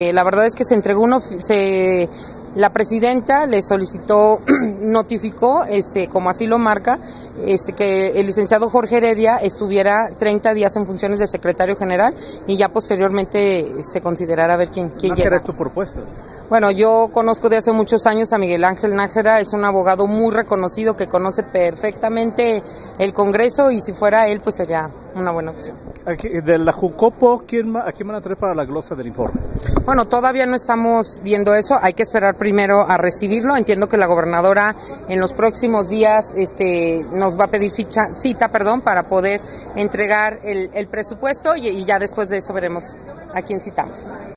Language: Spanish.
Eh, la verdad es que se entregó uno, se, la presidenta le solicitó, notificó, este, como así lo marca, este, que el licenciado Jorge Heredia estuviera 30 días en funciones de secretario general y ya posteriormente se considerará a ver quién, quién llega. es tu propuesta? Bueno, yo conozco de hace muchos años a Miguel Ángel Nájera, es un abogado muy reconocido que conoce perfectamente el Congreso y si fuera él, pues sería una buena opción. Aquí, de la Jucopo, ¿quién, ¿a quién van a traer para la glosa del informe? Bueno, todavía no estamos viendo eso, hay que esperar primero a recibirlo. Entiendo que la gobernadora en los próximos días este, nos va a pedir ficha, cita perdón, para poder entregar el, el presupuesto y, y ya después de eso veremos a quién citamos.